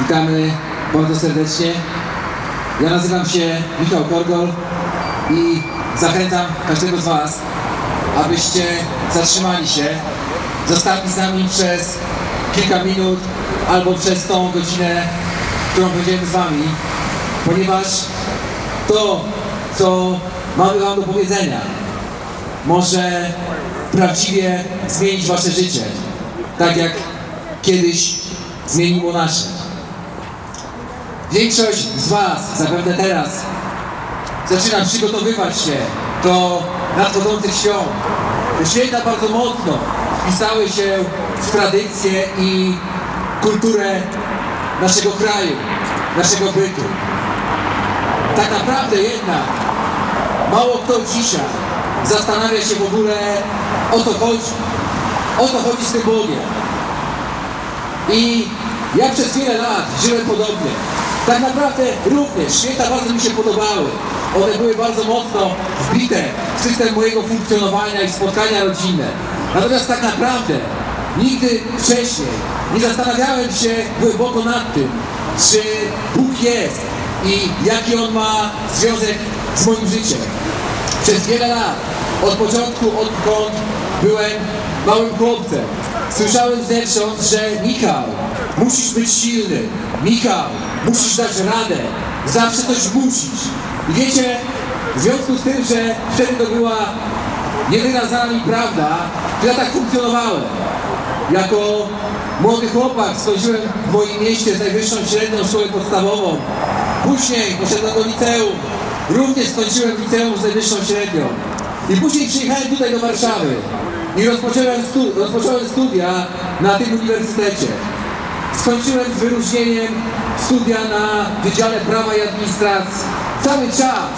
Witamy bardzo serdecznie. Ja nazywam się Michał Korgol i zachęcam każdego z Was, abyście zatrzymali się, zostali z nami przez kilka minut albo przez tą godzinę, którą będziemy z Wami, ponieważ to, co mamy Wam do powiedzenia, może prawdziwie zmienić Wasze życie, tak jak kiedyś zmieniło nasze. Większość z Was zapewne teraz zaczyna przygotowywać się do nadchodzących świąt. Te święta bardzo mocno wpisały się w tradycję i kulturę naszego kraju, naszego bytu. Tak naprawdę jednak mało kto dzisiaj zastanawia się w ogóle o co chodzi. O co chodzi z tym Bogiem. I ja przez wiele lat żyłem podobnie. Tak naprawdę również święta bardzo mi się podobały. One były bardzo mocno wbite w system mojego funkcjonowania i spotkania rodzinne. Natomiast tak naprawdę nigdy wcześniej nie zastanawiałem się głęboko nad tym, czy Bóg jest i jaki On ma związek z moim życiem. Przez wiele lat, od początku, odkąd byłem małym chłopcem, słyszałem zewsząd, że Michał, musisz być silny. Michał, musisz dać radę. Zawsze coś musisz. I wiecie, w związku z tym, że wtedy to była jedyna znana mi prawda, to ja tak funkcjonowałem. Jako młody chłopak skończyłem w moim mieście z najwyższą średnią szkołę podstawową. Później poszedłem do liceum. Również skończyłem liceum z najwyższą średnią. I później przyjechałem tutaj do Warszawy i rozpocząłem, stu rozpocząłem studia na tym uniwersytecie. Skończyłem z wyróżnieniem studia na Wydziale Prawa i Administracji. Cały czas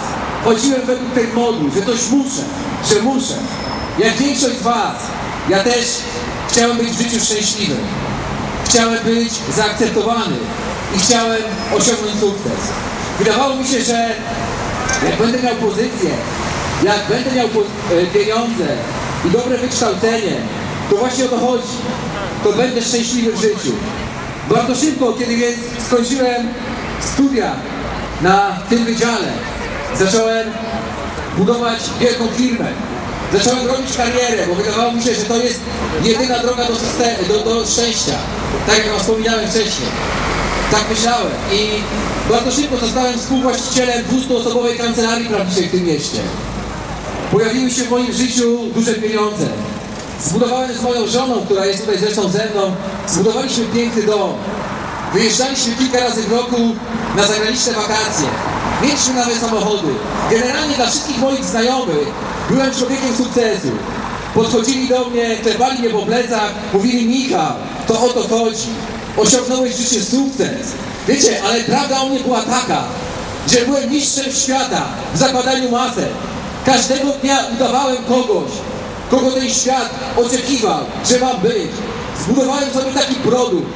chodziłem według tej moduł, że coś muszę, że muszę. Jak większość z Was, ja też chciałem być w życiu szczęśliwym. Chciałem być zaakceptowany i chciałem osiągnąć sukces. Wydawało mi się, że jak będę miał pozycję, jak będę miał pieniądze i dobre wykształcenie, to właśnie o to chodzi. To będę szczęśliwy w życiu. Bardzo szybko, kiedy więc skończyłem studia na tym wydziale, zacząłem budować wielką firmę. Zacząłem robić karierę, bo wydawało mi się, że to jest jedyna droga do, do, do szczęścia. Tak jak wspominałem wcześniej. Tak myślałem i bardzo szybko zostałem współwłaścicielem 200-osobowej kancelarii prawniczej w tym mieście. Pojawiły się w moim życiu duże pieniądze. Zbudowałem z moją żoną, która jest tutaj zresztą ze mną, zbudowaliśmy piękny dom. Wyjeżdżaliśmy kilka razy w roku na zagraniczne wakacje. Mieliśmy nawet samochody. Generalnie dla wszystkich moich znajomych byłem człowiekiem sukcesu. Podchodzili do mnie, klepali mnie po plecach, mówili Michał, to o to chodzi. Osiągnąłeś w życiu sukces. Wiecie, ale prawda o mnie była taka, że byłem mistrzem świata w zakładaniu masek. Każdego dnia udawałem kogoś, kogo ten świat oczekiwał, że mam być. Zbudowałem sobie taki produkt,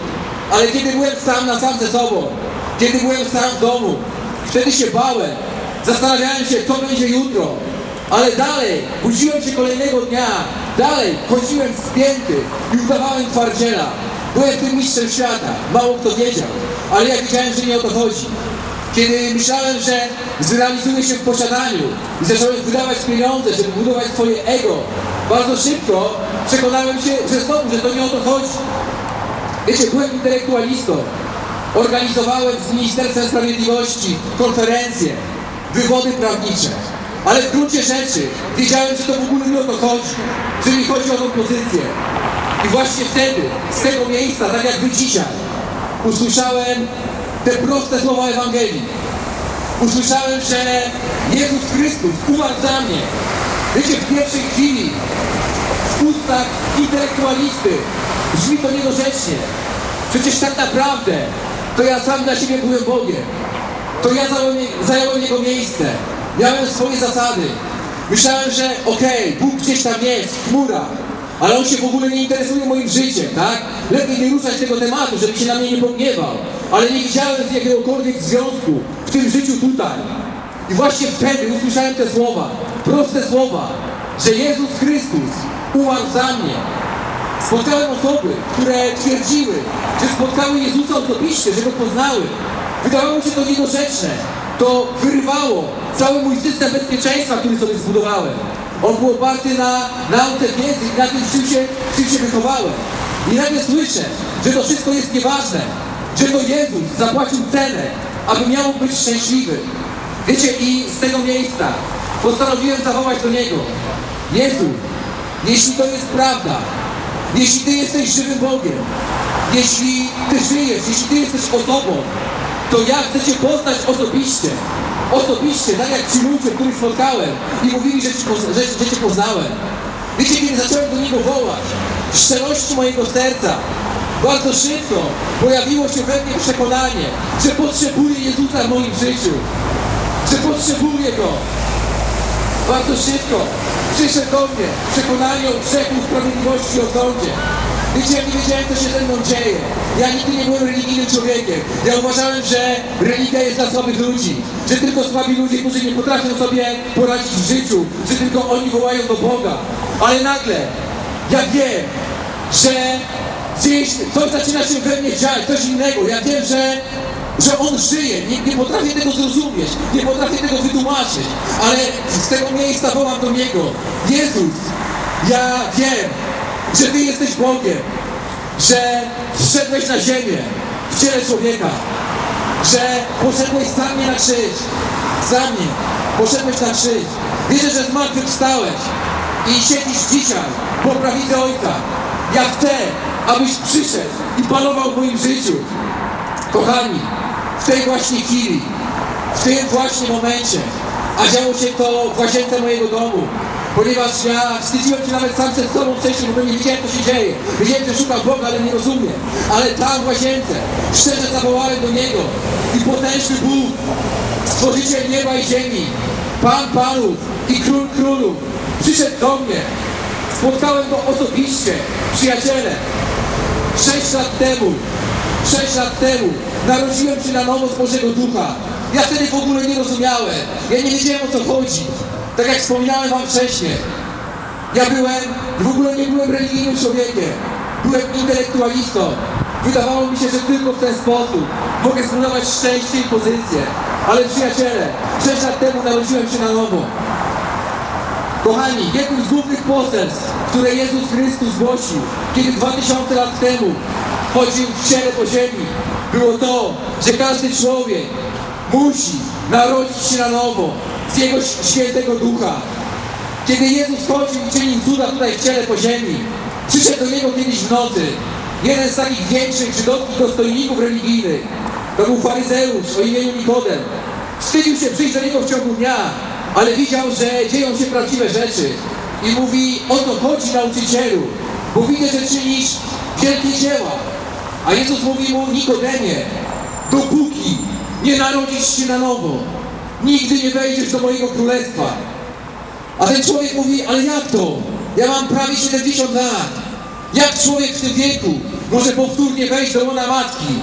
ale kiedy byłem sam na sam ze sobą, kiedy byłem sam w domu, wtedy się bałem, zastanawiałem się, co będzie jutro, ale dalej, budziłem się kolejnego dnia, dalej, chodziłem spięty i udawałem twardziela. Byłem tym mistrzem świata, mało kto wiedział, ale ja wiedziałem, że nie o to chodzi. Kiedy myślałem, że zrealizuję się w posiadaniu i zacząłem wydawać pieniądze, żeby budować swoje ego, bardzo szybko przekonałem się, że znowu, że to nie o to chodzi. Wiecie, byłem intelektualistą. Organizowałem z Ministerstwem Sprawiedliwości konferencje, wywody prawnicze. Ale w gruncie rzeczy wiedziałem, że to w ogóle nie o to chodzi, że mi chodzi o tą pozycję. I właśnie wtedy, z tego miejsca, tak jak wy dzisiaj, usłyszałem te proste słowa Ewangelii. Usłyszałem, że Jezus Chrystus umarł za mnie. Wiecie, w pierwszej chwili w ustach intelektualisty brzmi to niedorzecznie. Przecież tak naprawdę to ja sam dla siebie byłem Bogiem. To ja zająłem, Jego miejsce. Miałem swoje zasady. Myślałem, że okej, okay, Bóg gdzieś tam jest, w chmurach, ale On się w ogóle nie interesuje moim życiem, tak? Lepiej nie ruszać tego tematu, żeby się na mnie nie pogniewał. Ale nie widziałem z jakiegokolwiek związku w tym życiu tutaj. I właśnie wtedy usłyszałem te słowa, proste słowa, że Jezus Chrystus umarł za mnie. Spotkałem osoby, które twierdziły, że spotkały Jezusa osobiście, że Go poznały. Wydawało się to niedorzeczne. To wyrywało cały mój system bezpieczeństwa, który sobie zbudowałem. On był oparty na nauce wiedzy i na tym, czym się, czym się wychowałem. I nagle słyszę, że to wszystko jest nieważne, że to Jezus zapłacił cenę, aby miał być szczęśliwy. Wiecie, i z tego miejsca postanowiłem zawołać do Niego. Jezu, jeśli to jest prawda, jeśli Ty jesteś żywym Bogiem, jeśli Ty żyjesz, jeśli Ty jesteś osobą, to ja chcę Cię poznać osobiście. Osobiście, tak jak ci ludzie, których spotkałem i mówili, że, że Cię poznałem. Wiecie, kiedy zacząłem do Niego wołać, w szczerości mojego serca, bardzo szybko pojawiło się we mnie przekonanie, że potrzebuję Jezusa w moim życiu, że potrzebuję Go. Bardzo szybko przyszedł do mnie przekonanie o grzechu, sprawiedliwości, o sądzie. Wiecie, ja nie wiedziałem, co się ze mną dzieje. Ja nigdy nie byłem religijnym człowiekiem. Ja uważałem, że religia jest dla słabych ludzi. Że tylko słabi ludzie, którzy nie potrafią sobie poradzić w życiu. Że tylko oni wołają do Boga. Ale nagle ja wiem, że gdzieś coś zaczyna się we mnie dziać, coś innego. Ja wiem, że że On żyje. Nie, nie potrafię tego zrozumieć, nie potrafię tego wytłumaczyć, ale z tego miejsca wołam do Niego. Jezus, ja wiem, że Ty jesteś Bogiem, że wszedłeś na ziemię w ciele człowieka, że poszedłeś za mnie na krzyż, za mnie, poszedłeś na krzyż. Wierzę, że zmartwychwstałeś i siedzisz dzisiaj po prawicy Ojca. Ja chcę, abyś przyszedł i panował w moim życiu. Kochani, w tej właśnie chwili, w tym właśnie momencie, a działo się to w łazience mojego domu, ponieważ ja wstydziłem się nawet sam przed sobą wcześniej, bo nie wiedziałem, co się dzieje. Wiedziałem, że szukam Boga, ale nie rozumiem. Ale tam w łazience szczerze zawołałem do Niego i potężny Bóg, Stworzyciel nieba i ziemi, Pan Panów i Król Królów, przyszedł do mnie. Spotkałem Go osobiście, przyjaciele. Sześć lat temu Sześć lat temu narodziłem się na nowo z Bożego Ducha. Ja wtedy w ogóle nie rozumiałem. Ja nie wiedziałem o co chodzi. Tak jak wspomniałem wam wcześniej. Ja byłem, w ogóle nie byłem religijnym człowiekiem. Byłem intelektualistą. Wydawało mi się, że tylko w ten sposób mogę zbudować szczęście i pozycję. Ale przyjaciele, sześć lat temu narodziłem się na nowo. Kochani, jednym z głównych poselstw, które Jezus Chrystus głosił, kiedy 2000 lat temu chodził w ciele po ziemi, było to, że każdy człowiek musi narodzić się na nowo z Jego świętego ducha. Kiedy Jezus chodził i czynił cuda tutaj w ciele po ziemi, przyszedł do Niego kiedyś w nocy jeden z takich większych żydowskich dostojników religijnych. To był faryzeusz o imieniu Nikodem. Wstydził się przyjść do Niego w ciągu dnia, ale widział, że dzieją się prawdziwe rzeczy. I mówi, o co chodzi nauczycielu, bo widzę, że czynisz wielkie dzieła. A Jezus mówi mu, Nikodemie, dopóki nie narodzisz się na nowo, nigdy nie wejdziesz do mojego królestwa. A ten człowiek mówi, ale jak to? Ja mam prawie 70 lat. Jak człowiek w tym wieku może powtórnie wejść do łona matki?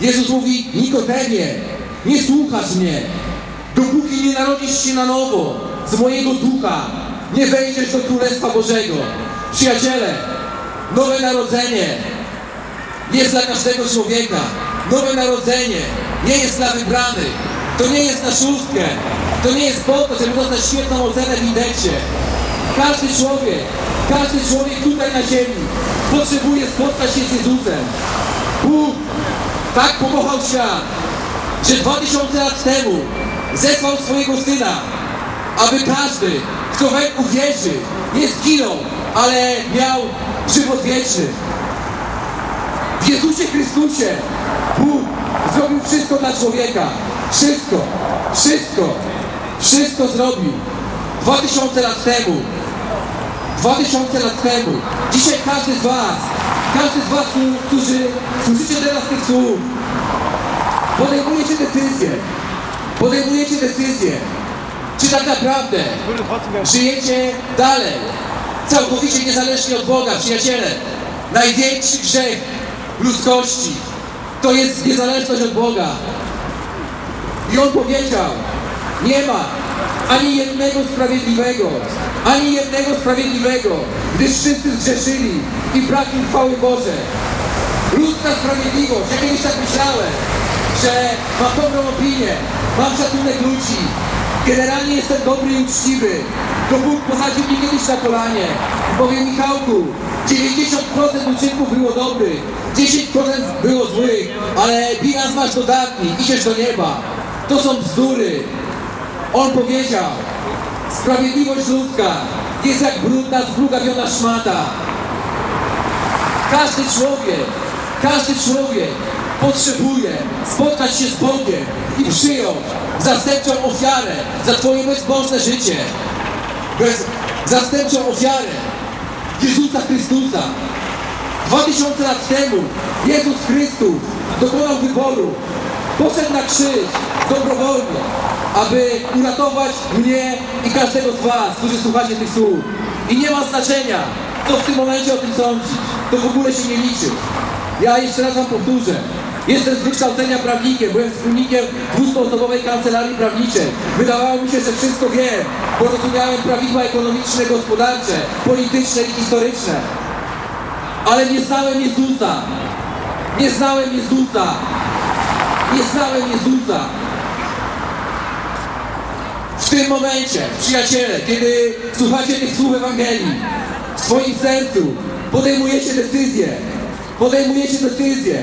Jezus mówi, Nikodemie, nie słuchasz mnie. Dopóki nie narodzisz się na nowo z mojego ducha, nie wejdziesz do Królestwa Bożego. Przyjaciele, nowe narodzenie jest dla każdego człowieka. Nowe narodzenie nie jest dla wybranych. To nie jest na szóstkę. To nie jest po to, żeby dostać świetną ocenę w indeksie. Każdy człowiek, każdy człowiek tutaj na ziemi potrzebuje spotkać się z Jezusem. Bóg tak pokochał świat, że 2000 lat temu zesłał swojego Syna, aby każdy, kto we uwierzy, nie zginął, ale miał żywot wieczny. W Jezusie Chrystusie Bóg zrobił wszystko dla człowieka. Wszystko, wszystko, wszystko zrobił. 2000 lat temu. 2000 lat temu. Dzisiaj każdy z Was, każdy z Was, którzy słyszycie teraz tych słów, podejmujecie decyzję. Podejmujecie decyzję. Czy tak naprawdę żyjecie dalej, całkowicie niezależnie od Boga, przyjaciele? Największy grzech ludzkości to jest niezależność od Boga. I On powiedział, nie ma ani jednego sprawiedliwego, ani jednego sprawiedliwego, gdyż wszyscy zgrzeszyli i brak im chwały Boże. Ludzka sprawiedliwość, ja kiedyś tak myślałem, że mam dobrą opinię, mam szacunek ludzi, generalnie jestem dobry i uczciwy, to Bóg posadził mnie kiedyś na kolanie i powie Michałku, 90% uczynków było dobrych, 10% było złych, ale bilans masz dodatni, idziesz do nieba. To są bzdury. On powiedział, sprawiedliwość ludzka jest jak brudna, zbrugawiona szmata. Każdy człowiek, każdy człowiek potrzebuje spotkać się z Bogiem i przyjąć zastępczą ofiarę za Twoje bezbożne życie. Bez, zastępczą ofiarę Jezusa Chrystusa. Dwa tysiące lat temu Jezus Chrystus dokonał wyboru. Poszedł na krzyż dobrowolnie, aby uratować mnie i każdego z Was, którzy słuchacie tych słów. I nie ma znaczenia, co w tym momencie o tym sądzić. To w ogóle się nie liczy. Ja jeszcze raz Wam powtórzę. Jestem z wykształcenia prawnikiem, byłem wspólnikiem dwustoosobowej kancelarii prawniczej. Wydawało mi się, że wszystko wiem, bo rozumiałem prawidła ekonomiczne, gospodarcze, polityczne i historyczne. Ale nie znałem Jezusa. Nie znałem Jezusa. Nie znałem Jezusa. W tym momencie, przyjaciele, kiedy słuchacie tych słów Ewangelii, w swoim sercu podejmujecie decyzję, podejmujecie decyzję,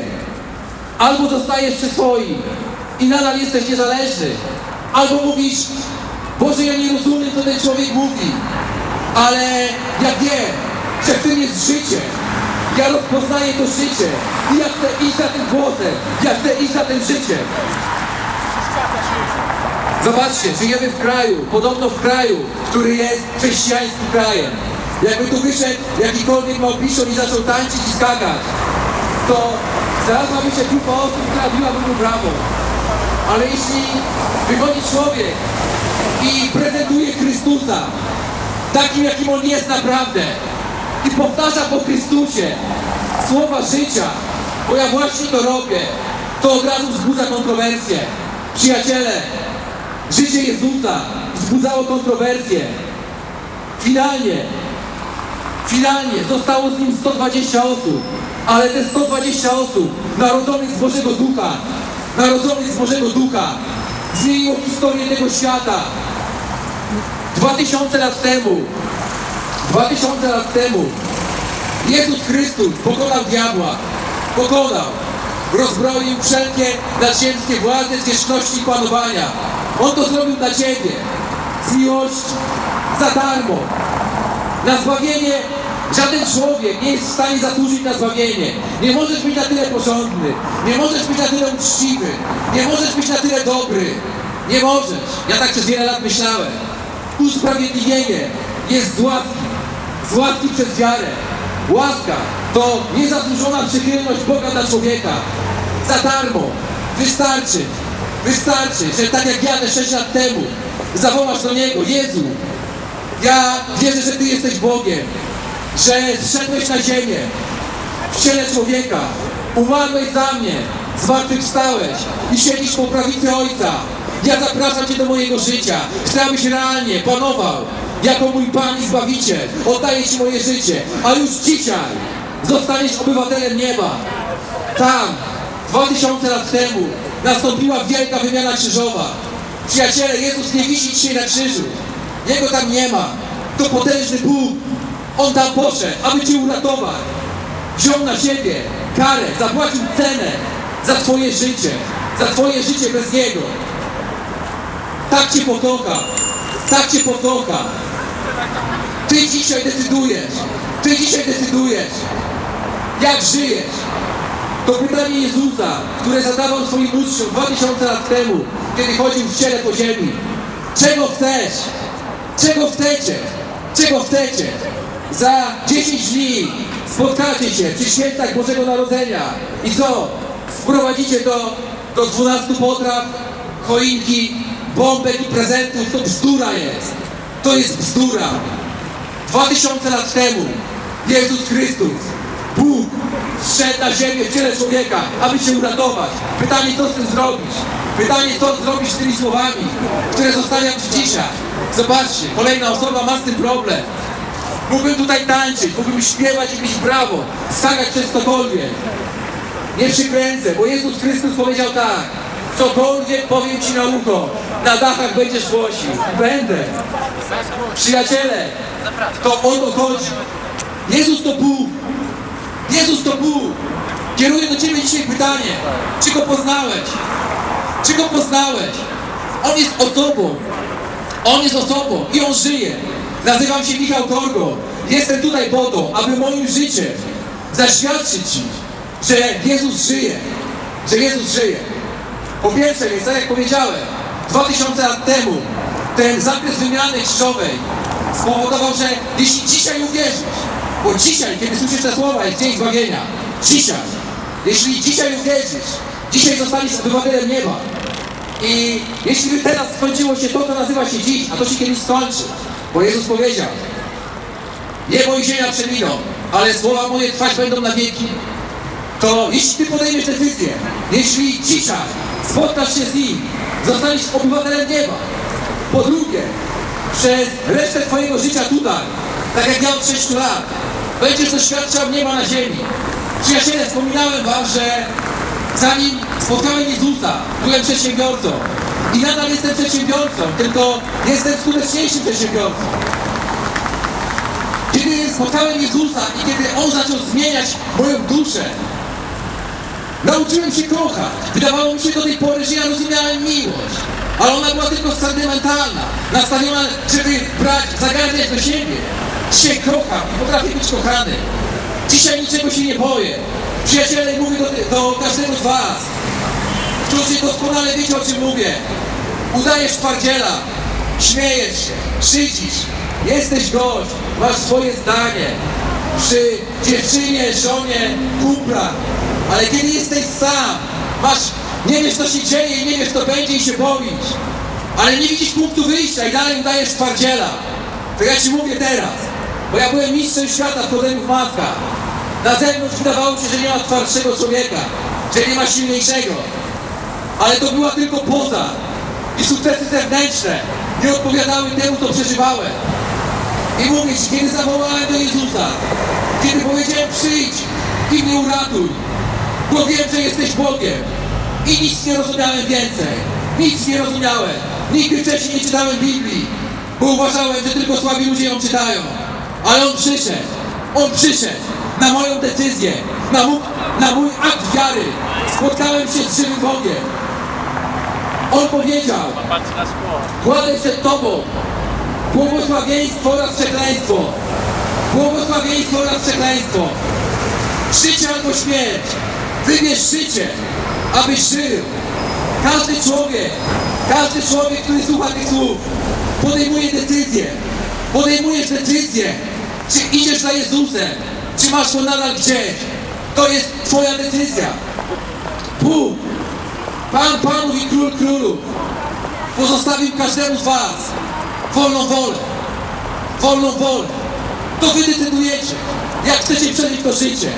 albo zostajesz przy swoim i nadal jesteś niezależny, albo mówisz, Boże, ja nie rozumiem, co ten człowiek mówi, ale ja wiem, że w tym jest życie. Ja rozpoznaję to życie i ja chcę iść za tym głosem, ja chcę iść za tym życiem. Zobaczcie, żyjemy w kraju, podobno w kraju, który jest chrześcijańskim krajem. Jakby tu wyszedł jakikolwiek małpiszon i zaczął tańczyć i skakać, to znalazłaby się grupa osób, która biłaby mu brawo. Ale jeśli wychodzi człowiek i prezentuje Chrystusa, takim jakim On jest naprawdę, i powtarza po Chrystusie słowa życia, bo ja właśnie to robię, to od razu wzbudza kontrowersje. Przyjaciele, życie Jezusa wzbudzało kontrowersje. Finalnie, finalnie zostało z nim 120 osób, ale te 120 osób narodzonych z Bożego Ducha, narodzonych z Bożego Ducha, zmieniło historię tego świata. 2000 lat temu 2000 lat temu Jezus Chrystus pokonał diabła, pokonał, rozbroił wszelkie nadziemskie władze, zwierzchności i panowania. On to zrobił dla Ciebie, z miłości, za darmo. Na zbawienie żaden człowiek nie jest w stanie zasłużyć na zbawienie. Nie możesz być na tyle porządny, nie możesz być na tyle uczciwy, nie możesz być na tyle dobry. Nie możesz. Ja tak przez wiele lat myślałem. Usprawiedliwienie jest z łaski z łaski przez wiarę. Łaska to niezasłużona przychylność Boga dla człowieka. Za darmo. Wystarczy. Wystarczy, że tak jak jadę 6 lat temu, zawołasz do Niego, Jezu, ja wierzę, że Ty jesteś Bogiem, że zszedłeś na ziemię w ciele człowieka, umarłeś za mnie, zmartwychwstałeś i siedzisz po prawicy Ojca. Ja zapraszam Cię do mojego życia. Chcę, abyś realnie panował jako mój Pan i Zbawiciel. Oddaję Ci moje życie, a już dzisiaj zostaniesz obywatelem nieba. Tam, dwa tysiące lat temu, nastąpiła wielka wymiana krzyżowa. Przyjaciele, Jezus nie wisi dzisiaj na krzyżu. Jego tam nie ma. To potężny Bóg. On tam poszedł, aby Cię uratować. Wziął na siebie karę, zapłacił cenę za Twoje życie. Za Twoje życie bez Niego. Tak Cię pokocha. Tak Cię pokocha. Ty dzisiaj decydujesz. Ty dzisiaj decydujesz. Jak żyjesz. To pytanie Jezusa, które zadawał swoim uczniom 2000 lat temu, kiedy chodził w ciele po ziemi. Czego chcesz? Czego chcecie? Czego chcecie? Za 10 dni spotkacie się przy świętach Bożego Narodzenia. I co? Sprowadzicie to do 12 potraw, choinki, bombek i prezentów. To bzdura jest. To jest bzdura. 2000 lat temu Jezus Chrystus, Bóg, zszedł na ziemię w ciele człowieka, aby się uratować. Pytanie, co z tym zrobić? Pytanie, co zrobić z tymi słowami, które zostawiam Ci dzisiaj? Zobaczcie, kolejna osoba ma z tym problem. Mógłbym tutaj tańczyć, mógłbym śpiewać jakieś brawo, skakać przez cokolwiek. Nie przykręcę, bo Jezus Chrystus powiedział tak. Cokolwiek powiem Ci na ucho, na dachach będziesz głosił. Będę. Przyjaciele, to o to chodzi. Jezus to Bóg. Jezus to Bóg. Kieruję do Ciebie dzisiaj pytanie. Czy Go poznałeś? Czy Go poznałeś? On jest osobą. On jest osobą i On żyje. Nazywam się Michał Korgo. Jestem tutaj po to, aby moim życiem zaświadczyć Ci, że Jezus żyje. Że Jezus żyje. Po pierwsze, więc tak jak powiedziałem, 2000 lat temu ten zakres wymiany krzyżowej spowodował, że jeśli dzisiaj uwierzysz, bo dzisiaj, kiedy słyszysz te słowa, jest dzień zbawienia. Dzisiaj. Jeśli dzisiaj uwierzysz, dzisiaj zostaniesz obywatelem nieba. I jeśli by teraz skończyło się to, co nazywa się dziś, a to się kiedyś skończy, bo Jezus powiedział, niebo i ziemia przeminą, ale słowa moje trwać będą na wieki, to jeśli Ty podejmiesz decyzję, jeśli dzisiaj spotkasz się z Nim, zostaniesz obywatelem nieba. Po drugie, przez resztę Twojego życia tutaj, tak jak ja od 6 lat, będziesz doświadczał nieba na ziemi. Przyjaciele, wspominałem Wam, że zanim spotkałem Jezusa, byłem przedsiębiorcą. I nadal jestem przedsiębiorcą, tylko jestem skuteczniejszym przedsiębiorcą. Kiedy spotkałem Jezusa i kiedy On zaczął zmieniać moją duszę, nauczyłem się kochać. Wydawało mi się do tej pory, że ja rozumiałem miłość, ale ona była tylko sentymentalna, nastawiona, żeby brać, zagarniać do siebie. Dzisiaj kocham i potrafię być kochany. Dzisiaj niczego się nie boję. Przyjaciele, mówię do, do każdego z Was, którzy doskonale wiecie, o czym mówię. Udajesz twardziela, śmiejesz się, szydzisz, jesteś gość, masz swoje zdanie. Przy dziewczynie, żonie, kumplach. Ale kiedy jesteś sam, masz, nie wiesz co się dzieje i nie wiesz co będzie i się boisz. Ale nie widzisz punktu wyjścia i dalej udajesz twardziela. To ja Ci mówię teraz, bo ja byłem mistrzem świata w chodzeniu w maskach. Na zewnątrz wydawało się, że nie ma twardszego człowieka, że nie ma silniejszego. Ale to była tylko poza. I sukcesy zewnętrzne nie odpowiadały temu, co przeżywałem. I mówię Ci, kiedy zawołałem do Jezusa, kiedy powiedziałem przyjdź i mnie uratuj, bo wiem, że jesteś Bogiem. I nic nie rozumiałem więcej. Nic nie rozumiałem. Nigdy wcześniej nie czytałem Biblii, bo uważałem, że tylko słabi ludzie ją czytają. Ale On przyszedł. On przyszedł na moją decyzję, na mój, na mój akt wiary. Spotkałem się z żywym Bogiem. On powiedział, kładę przed Tobą błogosławieństwo oraz przekleństwo. Błogosławieństwo oraz przekleństwo. Życie albo śmierć. Wybierz życie, abyś żył. Każdy człowiek, każdy człowiek, który słucha tych słów, podejmuje decyzję. Podejmujesz decyzję, czy idziesz za Jezusem, czy masz go nadal gdzieś. To jest Twoja decyzja. Bóg, Pan Panów i Król Królów, pozostawił każdemu z Was wolną wolę. Wolną wolę. To Wy decydujecie, jak chcecie przeżyć to życie.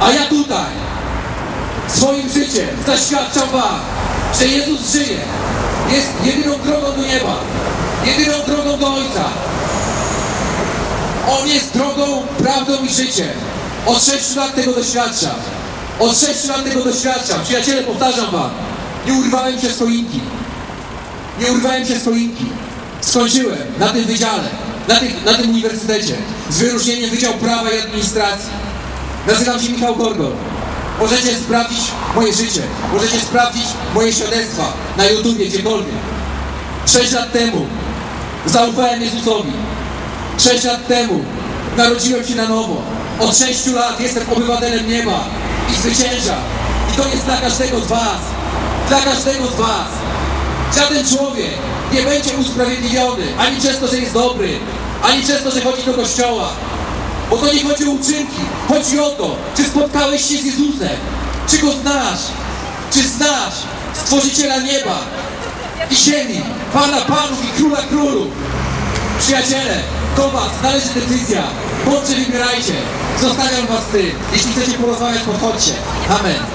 A ja tutaj swoim życiem zaświadczam Wam, że Jezus żyje. Jest jedyną drogą do nieba. Jedyną drogą do Ojca. On jest drogą, prawdą i życiem. Od 6 lat tego doświadczam. Od 6 lat tego doświadczam. Przyjaciele, powtarzam Wam. Nie urwałem się z choinki. Nie urwałem się z choinki. Skończyłem na tym wydziale, na, tych, na tym uniwersytecie z wyróżnieniem Wydział Prawa i Administracji. Nazywam się Michał Korgo. Możecie sprawdzić moje życie, możecie sprawdzić moje świadectwa na YouTubie, gdziekolwiek. Sześć lat temu zaufałem Jezusowi. Sześć lat temu narodziłem się na nowo. Od sześciu lat jestem obywatelem nieba i zwycięża. I to jest dla każdego z Was. Dla każdego z Was. Żaden człowiek nie będzie usprawiedliwiony ani przez to, że jest dobry, ani przez to, że chodzi do kościoła. Bo to nie chodzi o uczynki. Chodzi o to, czy spotkałeś się z Jezusem, czy Go znasz, czy znasz Stworzyciela nieba i ziemi, Pana Panów i Króla Królów. Przyjaciele, do Was należy decyzja. Bądźcie wybierajcie. Zostawiam Was tym. Jeśli chcecie porozmawiać, podchodźcie. Amen.